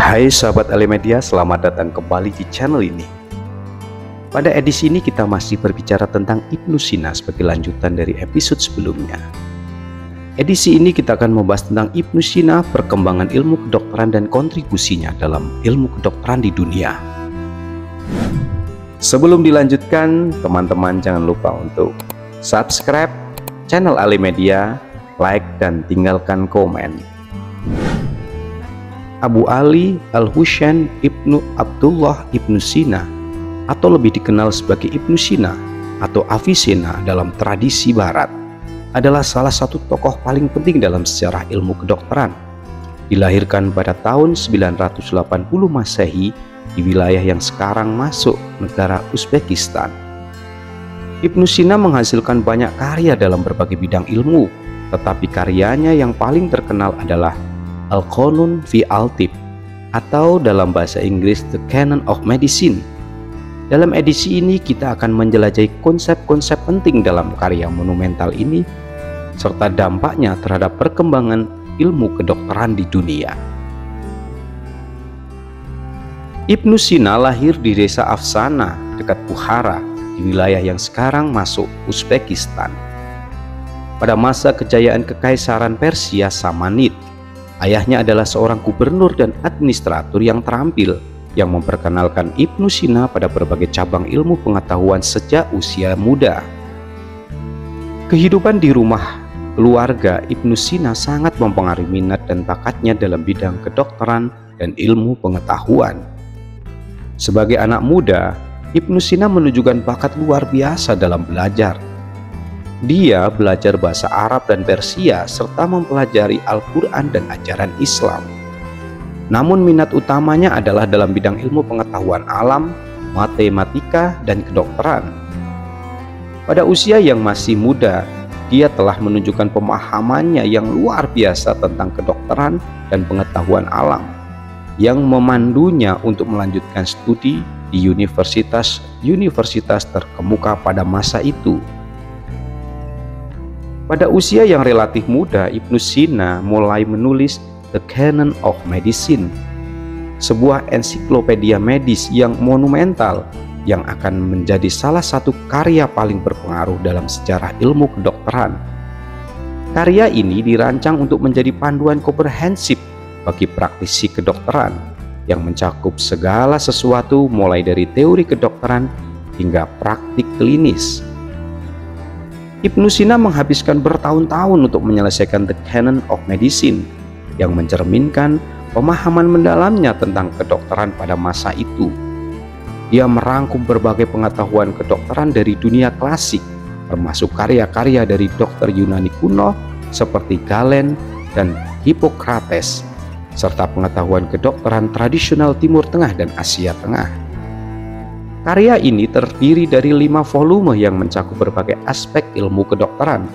Hai sahabat Elemedia, selamat datang kembali di channel ini. Pada edisi ini kita masih berbicara tentang Ibnu Sina sebagai lanjutan dari episode sebelumnya. Edisi ini kita akan membahas tentang Ibnu Sina, perkembangan ilmu kedokteran dan kontribusinya dalam ilmu kedokteran di dunia. Sebelum dilanjutkan, teman-teman jangan lupa untuk subscribe channel Alimedia, like dan tinggalkan komen. Abu Ali Al-Husyan Ibnu Abdullah Ibnu Sina atau lebih dikenal sebagai Ibnu Sina atau Avicenna dalam tradisi barat adalah salah satu tokoh paling penting dalam sejarah ilmu kedokteran. Dilahirkan pada tahun 980 Masehi di wilayah yang sekarang masuk negara Uzbekistan. Ibnu Sina menghasilkan banyak karya dalam berbagai bidang ilmu, tetapi karyanya yang paling terkenal adalah Al-Qanun fi Al-Tib atau dalam bahasa Inggris The Canon of Medicine. Dalam edisi ini kita akan menjelajahi konsep-konsep penting dalam karya monumental ini serta dampaknya terhadap perkembangan ilmu kedokteran di dunia. Ibnu Sina lahir di desa Afsana dekat Bukhara di wilayah yang sekarang masuk Uzbekistan. Pada masa kejayaan kekaisaran Persia Samanid, Ayahnya adalah seorang gubernur dan administrator yang terampil yang memperkenalkan Ibnu Sina pada berbagai cabang ilmu pengetahuan sejak usia muda. Kehidupan di rumah keluarga Ibnu Sina sangat mempengaruhi minat dan bakatnya dalam bidang kedokteran dan ilmu pengetahuan. Sebagai anak muda, Ibnu Sina menunjukkan bakat luar biasa dalam belajar dia belajar bahasa Arab dan Persia serta mempelajari Al-Quran dan ajaran Islam. Namun minat utamanya adalah dalam bidang ilmu pengetahuan alam, matematika, dan kedokteran. Pada usia yang masih muda, dia telah menunjukkan pemahamannya yang luar biasa tentang kedokteran dan pengetahuan alam yang memandunya untuk melanjutkan studi di universitas-universitas terkemuka pada masa itu. Pada usia yang relatif muda, Ibnu Sina mulai menulis The Canon of Medicine, sebuah ensiklopedia medis yang monumental yang akan menjadi salah satu karya paling berpengaruh dalam sejarah ilmu kedokteran. Karya ini dirancang untuk menjadi panduan komprehensif bagi praktisi kedokteran yang mencakup segala sesuatu mulai dari teori kedokteran hingga praktik klinis. Ibnu Sina menghabiskan bertahun-tahun untuk menyelesaikan The Canon of Medicine yang mencerminkan pemahaman mendalamnya tentang kedokteran pada masa itu. Dia merangkum berbagai pengetahuan kedokteran dari dunia klasik, termasuk karya-karya dari dokter Yunani kuno seperti Galen dan Hippocrates, serta pengetahuan kedokteran tradisional Timur Tengah dan Asia Tengah. Karya ini terdiri dari lima volume yang mencakup berbagai aspek ilmu kedokteran.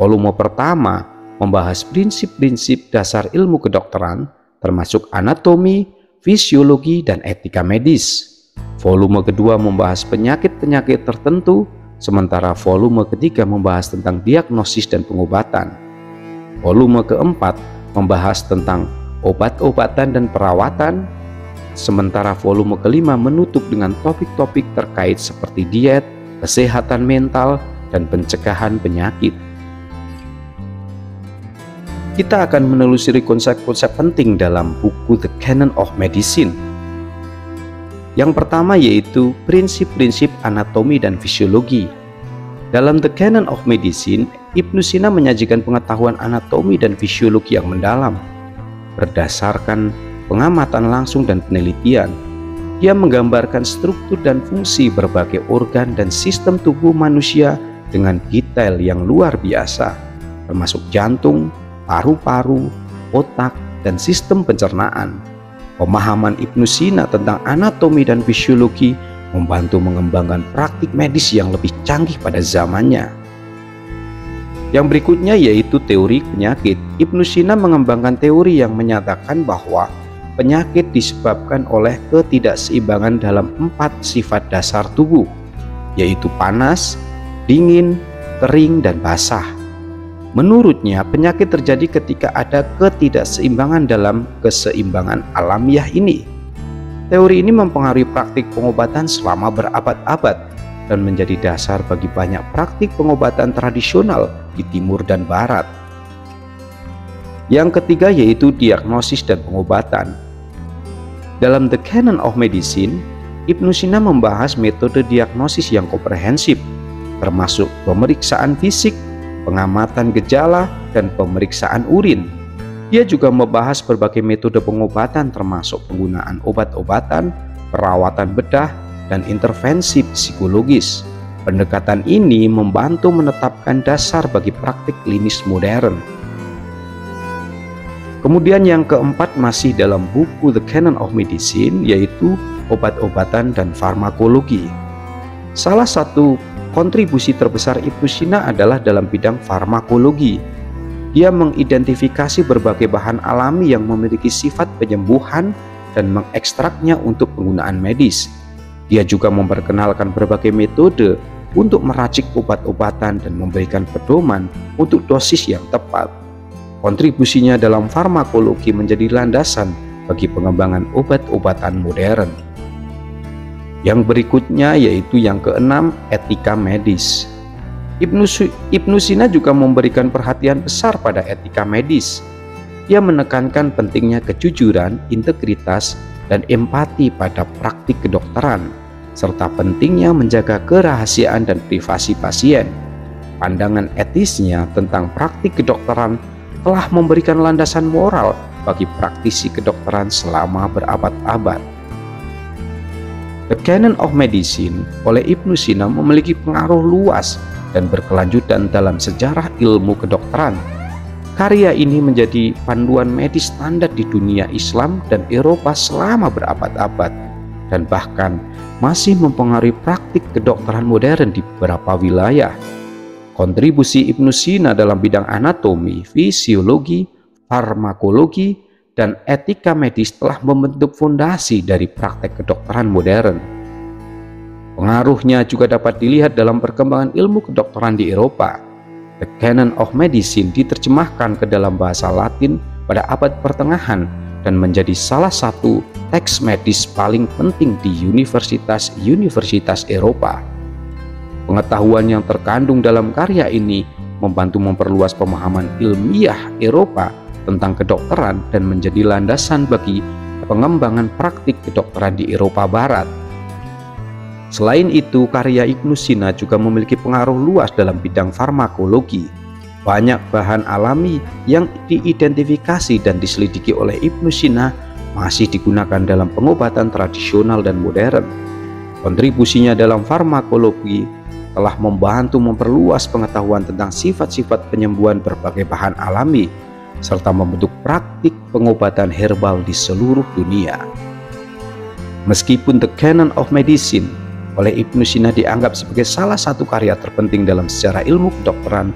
Volume pertama membahas prinsip-prinsip dasar ilmu kedokteran, termasuk anatomi, fisiologi, dan etika medis. Volume kedua membahas penyakit-penyakit tertentu, sementara volume ketiga membahas tentang diagnosis dan pengobatan. Volume keempat membahas tentang obat-obatan dan perawatan, Sementara volume kelima menutup dengan topik-topik terkait seperti diet, kesehatan mental, dan pencegahan penyakit. Kita akan menelusuri konsep-konsep penting dalam buku The Canon of Medicine. Yang pertama yaitu prinsip-prinsip anatomi dan fisiologi. Dalam The Canon of Medicine, Ibnu Sina menyajikan pengetahuan anatomi dan fisiologi yang mendalam berdasarkan pengamatan langsung dan penelitian. Ia menggambarkan struktur dan fungsi berbagai organ dan sistem tubuh manusia dengan detail yang luar biasa, termasuk jantung, paru-paru, otak, dan sistem pencernaan. Pemahaman Ibnu Sina tentang anatomi dan fisiologi membantu mengembangkan praktik medis yang lebih canggih pada zamannya. Yang berikutnya yaitu teori penyakit. Ibnu Sina mengembangkan teori yang menyatakan bahwa Penyakit disebabkan oleh ketidakseimbangan dalam empat sifat dasar tubuh, yaitu panas, dingin, kering, dan basah. Menurutnya, penyakit terjadi ketika ada ketidakseimbangan dalam keseimbangan alamiah ini. Teori ini mempengaruhi praktik pengobatan selama berabad-abad dan menjadi dasar bagi banyak praktik pengobatan tradisional di timur dan barat. Yang ketiga yaitu diagnosis dan pengobatan. Dalam The Canon of Medicine, Ibnu Sina membahas metode diagnosis yang komprehensif, termasuk pemeriksaan fisik, pengamatan gejala, dan pemeriksaan urin. Dia juga membahas berbagai metode pengobatan termasuk penggunaan obat-obatan, perawatan bedah, dan intervensi psikologis. Pendekatan ini membantu menetapkan dasar bagi praktik klinis modern. Kemudian yang keempat masih dalam buku The Canon of Medicine yaitu obat-obatan dan farmakologi. Salah satu Kontribusi terbesar Ibnu Sina adalah dalam bidang farmakologi. Dia mengidentifikasi berbagai bahan alami yang memiliki sifat penyembuhan dan mengekstraknya untuk penggunaan medis. Dia juga memperkenalkan berbagai metode untuk meracik obat-obatan dan memberikan pedoman untuk dosis yang tepat. Kontribusinya dalam farmakologi menjadi landasan bagi pengembangan obat-obatan modern. Yang berikutnya yaitu yang keenam, etika medis. Ibnu, Ibnu Sina juga memberikan perhatian besar pada etika medis. Ia menekankan pentingnya kejujuran, integritas, dan empati pada praktik kedokteran, serta pentingnya menjaga kerahasiaan dan privasi pasien. Pandangan etisnya tentang praktik kedokteran telah memberikan landasan moral bagi praktisi kedokteran selama berabad-abad. The Canon of Medicine oleh Ibnu Sina memiliki pengaruh luas dan berkelanjutan dalam sejarah ilmu kedokteran. Karya ini menjadi panduan medis standar di dunia Islam dan Eropa selama berabad-abad dan bahkan masih mempengaruhi praktik kedokteran modern di beberapa wilayah. Kontribusi Ibnu Sina dalam bidang anatomi, fisiologi, farmakologi, dan etika medis telah membentuk fondasi dari praktek kedokteran modern. Pengaruhnya juga dapat dilihat dalam perkembangan ilmu kedokteran di Eropa. The Canon of Medicine diterjemahkan ke dalam bahasa Latin pada abad pertengahan dan menjadi salah satu teks medis paling penting di universitas-universitas Eropa. Pengetahuan yang terkandung dalam karya ini membantu memperluas pemahaman ilmiah Eropa tentang kedokteran dan menjadi landasan bagi pengembangan praktik kedokteran di Eropa Barat. Selain itu, karya Ibnu Sina juga memiliki pengaruh luas dalam bidang farmakologi. Banyak bahan alami yang diidentifikasi dan diselidiki oleh Ibnu Sina masih digunakan dalam pengobatan tradisional dan modern. Kontribusinya dalam farmakologi telah membantu memperluas pengetahuan tentang sifat-sifat penyembuhan berbagai bahan alami serta membentuk praktik pengobatan herbal di seluruh dunia. Meskipun The Canon of Medicine oleh Ibnu Sina dianggap sebagai salah satu karya terpenting dalam sejarah ilmu kedokteran,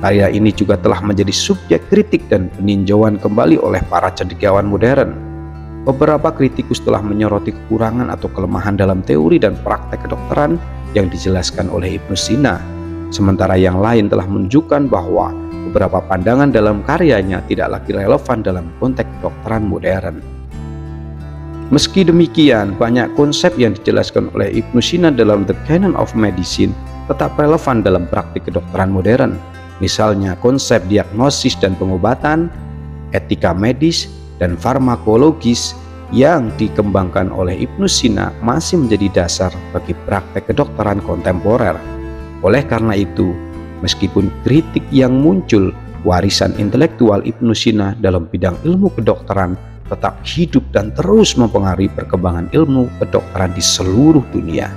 karya ini juga telah menjadi subjek kritik dan peninjauan kembali oleh para cendekiawan modern. Beberapa kritikus telah menyoroti kekurangan atau kelemahan dalam teori dan praktek kedokteran yang dijelaskan oleh Ibnu Sina, sementara yang lain telah menunjukkan bahwa beberapa pandangan dalam karyanya tidak lagi relevan dalam konteks kedokteran modern. Meski demikian, banyak konsep yang dijelaskan oleh Ibnu Sina dalam The Canon of Medicine tetap relevan dalam praktik kedokteran modern. Misalnya konsep diagnosis dan pengobatan, etika medis, dan farmakologis yang dikembangkan oleh Ibnu Sina masih menjadi dasar bagi praktek kedokteran kontemporer. Oleh karena itu, Meskipun kritik yang muncul, warisan intelektual Ibnu Sina dalam bidang ilmu kedokteran tetap hidup dan terus mempengaruhi perkembangan ilmu kedokteran di seluruh dunia.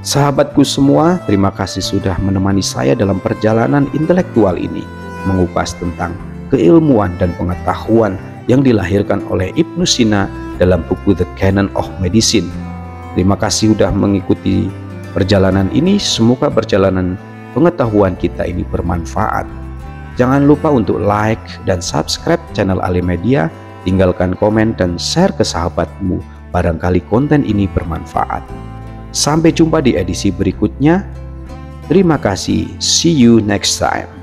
Sahabatku semua, terima kasih sudah menemani saya dalam perjalanan intelektual ini, mengupas tentang keilmuan dan pengetahuan yang dilahirkan oleh Ibnu Sina dalam buku The Canon of Medicine. Terima kasih sudah mengikuti perjalanan ini, semoga perjalanan pengetahuan kita ini bermanfaat. Jangan lupa untuk like dan subscribe channel Ali Media, tinggalkan komen dan share ke sahabatmu barangkali konten ini bermanfaat. Sampai jumpa di edisi berikutnya. Terima kasih. See you next time.